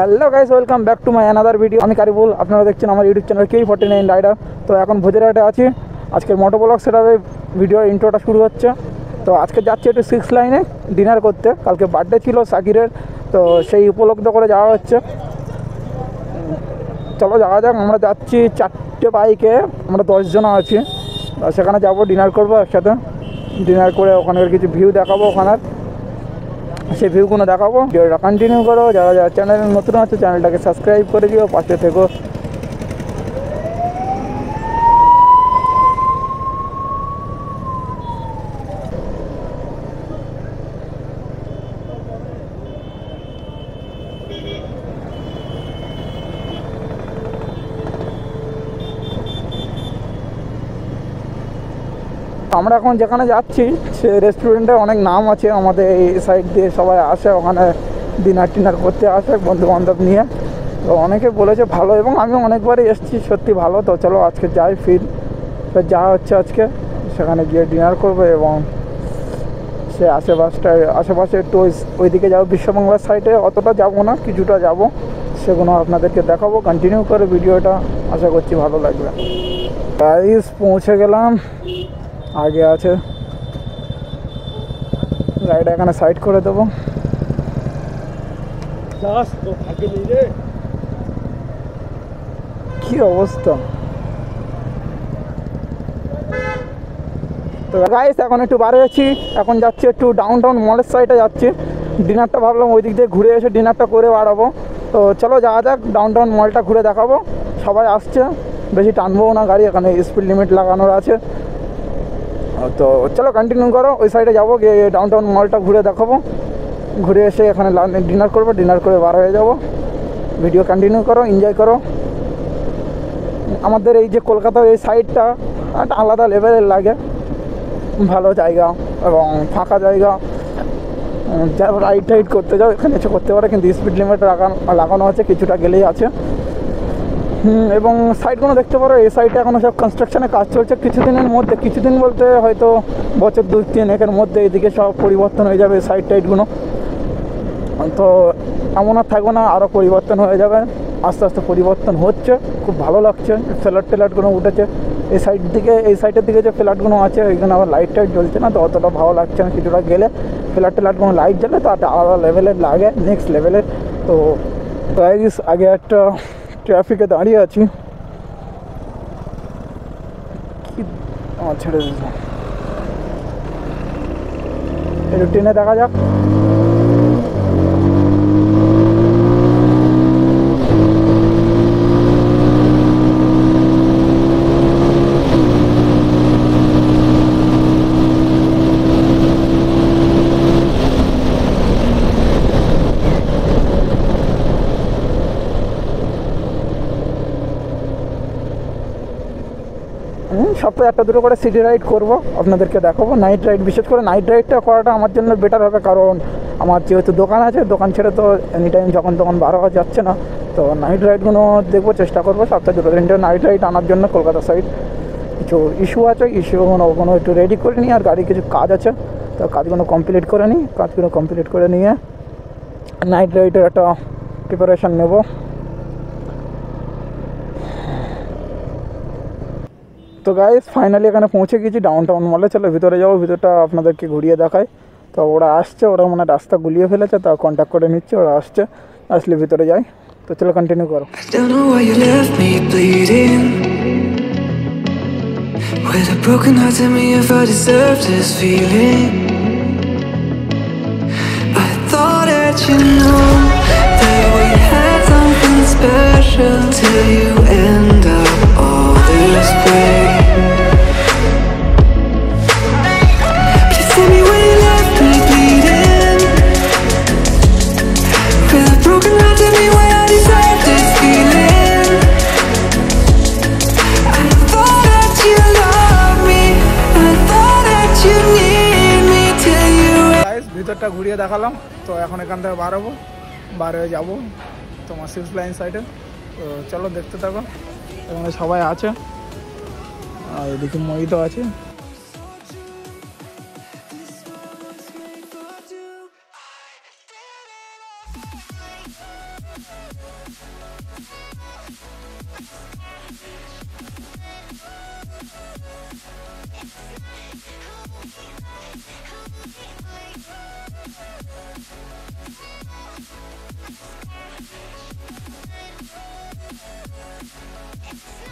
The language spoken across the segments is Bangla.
Hello guys welcome back to my another video আমি কারিবুল, আপনারা দেখছেন আমার YouTube channel K forty nine rider তো এখন ভোজেরহাটে আছি। আজকের মোটো ব্লগ সেটাবে ভিডিওর ইন্ট্রোটা শুরু হচ্ছে। তো আজকে যাচ্ছি একটু সিক্স লাইনে ডিনার করতে। কালকে বার্থডে ছিল সাকিরের। তো সেই উপলব্ধ করে যাওয়া হচ্ছে। চলো যাওয়া যাক, আমরা যাচ্ছি চারটে বাইকে আমরা দশজন আছি। সেখানে যাব ডিনার করব একসাথে। ডিনার করে ওখানের কিছু ভিউ দেখাবো ওখানের। সেই ভিউগুলো দেখাবো। ভিডিওটা কন্টিনিউ করো। যারা যারা চ্যানেলে নতুন আছে চ্যানেলটাকে সাবস্ক্রাইব করে দিও। পাশে থেকো। আমরা এখন যেখানে যাচ্ছি, সে রেস্টুরেন্টে অনেক নাম আছে, আমাদের এই সাইড দিয়ে সবাই আসে, ওখানে ডিনার টিনার করতে আসে বন্ধু বান্ধব নিয়ে। তো অনেকে বলেছে ভালো, এবং আমি অনেকবারই এসেছি, সত্যি ভালো। তো চলো আজকে যাই ফির। যা হচ্ছে আজকে, সেখানে গিয়ে ডিনার করব, এবং সে আশেপাশটায় আশেপাশে একটু ওই ওইদিকে যাব, বিশ্ববাংলার সাইডে অতটা যাব না, কিছুটা যাব। সেগুলো আপনাদেরকে দেখাবো কন্টিনিউ করে ভিডিওটা। আশা করছি ভালো লাগবে। প্রাইস পৌঁছে গেলাম। আগে আছে। গাড়িটা এখানে সাইড করে দেবো। কি অবস্থা? তো গাইস এখন একটু বারে আছি। এখন যাচ্ছি একটু ডাউন টাউন মলের সাইডে যাচ্ছি। ডিনারটা ভাবলাম ওই দিক দিয়ে ঘুরে এসে ডিনারটা করে বাড়াবো। তো চলো যাওয়া যাক ডাউন টাউন মলটা ঘুরে দেখাবো। সবাই আসছে। বেশি টানবো না গাড়ি এখানে স্পিড লিমিট লাগানোর আছে। তো চলো কন্টিনিউ করো, ওই সাইডে যাব, গিয়ে ডাউন টাউন মলটা ঘুরে দেখাবো। ঘুরে এসে এখানে ডিনার করব ডিনার করে বার হয়ে যাব। ভিডিও কন্টিনিউ করো এনজয় করো। আমাদের এই যে কলকাতার এই সাইডটা একটা আলাদা লেভেলের লাগে। ভালো জায়গা এবং ফাঁকা জায়গা। যারা রাইড টাইড করতে যাও, এখানে এসে করতে পারে, কিন্তু স্পিড লিমিট লাগানো লাগানো আছে, কিছুটা গেলেই আছে। এবং সাইডগুলো দেখতে পারো, এই সাইডে এখনও সব কনস্ট্রাকশনের কাজ চলছে। কিছুদিনের মধ্যে, কিছুদিন বলতে হয়তো বছর দুই, তিন একের মধ্যে এদিকে সব পরিবর্তন হয়ে যাবে সাইড টাইডগুলো তো এমন আর থাকবে না আরও পরিবর্তন হয়ে যাবে। আস্তে আস্তে পরিবর্তন হচ্ছে, খুব ভালো লাগছে। ফ্ল্যাট টেলাটগুলো উঠেছে। এই সাইড দিকে, এই সাইডের দিকে যে ফ্ল্যাটগুলো আছে ওইখানে আবার লাইট টাইট জ্বলছে না, তো অতটা ভালো লাগছে না কিছুটা গেলে। ফ্ল্যাট টেলাটগুলো লাইট জ্বলে, তো একটা আলাদা লেভেলের লাগে নেক্সট লেভেলের তো প্রাইস আগে একটা ট্রাফিকে দাঁড়িয়ে আছি কি আমার ছেড়ে দিয়েছে একটু ট্রেনে দেখা যাক সপ্তাহে একটা দুটো করে সিটি রাইড করব। আপনাদেরকে দেখাবো। নাইট রাইড বিশেষ করে নাইট রাইডটা করাটা আমার জন্য বেটার হবে কারণ আমার যেহেতু দোকান আছে, দোকান ছেড়ে তো এনি টাইম যখন তখন বার হওয়া যাচ্ছে না। তো নাইট রাইডগুলো দেখব, চেষ্টা করব। সপ্তাহে দুটো তিনটে নাইট রাইড আনার জন্য কলকাতা সাইড কিছু ইস্যু আছে। ইস্যুগুলো ওগুলো একটু রেডি করে নিই। আর গাড়ির কিছু কাজ আছে। তো কাজগুলো কমপ্লিট করে নিই। কাজগুলো কমপ্লিট করে নিয়ে নাইট রাইডের একটা প্রিপারেশান নেব। তো গাইস ফাইনালি এখানে পৌঁছে গেছি ডাউন টাউন মলে চলো ভিতরে যাবো ভিতরটা আপনাদেরকে ঘুরিয়ে দেখাই তো ওরা আসছে ওরা মানে রাস্তা গুলিয়ে ফেলেছে তা কন্ট্যাক্ট করে নিচ্ছে ওরা আসছে আসলে ভিতরে যাই তো চলো কন্টিনিউ করো Don't know why you left me bleeding. With a broken heart, tell me if I deserve this feeling. I thought that you know that we had something special till you guys ঘুরিয়ে দেখালাম। তো এখন এখান থেকে বার হব বার হয়ে যাব তোমার সিক্স লাইন সাইডে তো চলো দেখতে থাকো। এখানে সবাই আছে। আর এদিকে মহিত আছে। It's not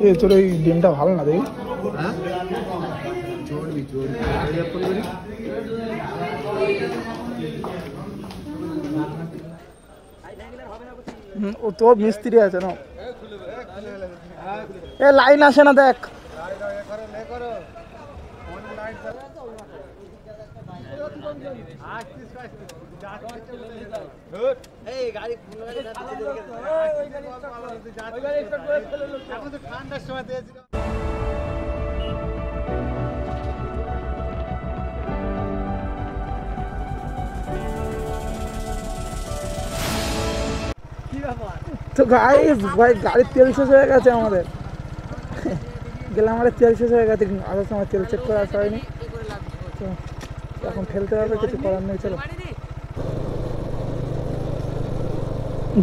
এ তোর এই গেমটা ভালো না দেখি। হ্যাঁ? ও তো মিস্ত্রি আছে না? এ লাইন আসে না দেখ। তো গাড়ি ভাই, গাড়ির তেল শেষ হয়ে গেছে আমাদের। গেলাম আমাদের তেল শেষ হয়ে গেছে আসার সময় তেল চেক করে আসা হয়নি। তো এখন ফেলতে হবে, কিছু করার নেই, চলো।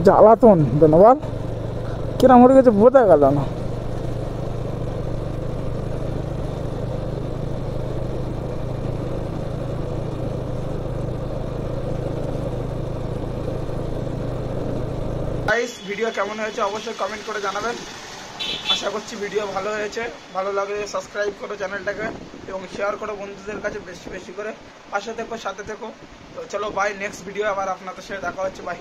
জ্বালাতন, ধন্যবাদ। কিরম হয়ে গেছে, বোঝা গেল না। ভিডিও কেমন হয়েছে অবশ্যই কমেন্ট করে জানাবেন। আশা করছি ভিডিও ভালো হয়েছে। ভালো লাগলে সাবস্ক্রাইব করো চ্যানেলটাকে এবং শেয়ার করো বন্ধুদের কাছে বেশি বেশি করে। পাশে থেকো, সাথে থেকো। তো চলো বাই নেক্সট ভিডিও আবার আপনাদের সাথে দেখা হচ্ছে। বাই